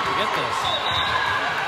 Get this.